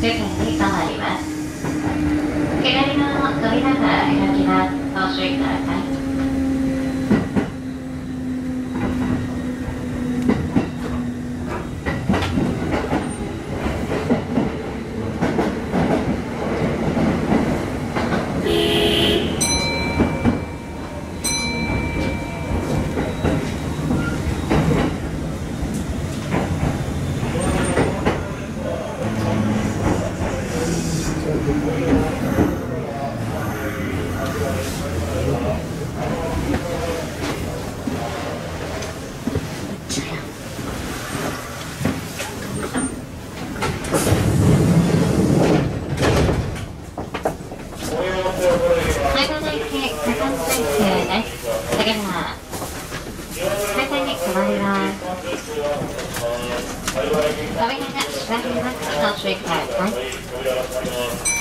次に止まります。左が開き Let I'll shake that.